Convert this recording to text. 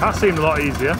That seemed a lot easier.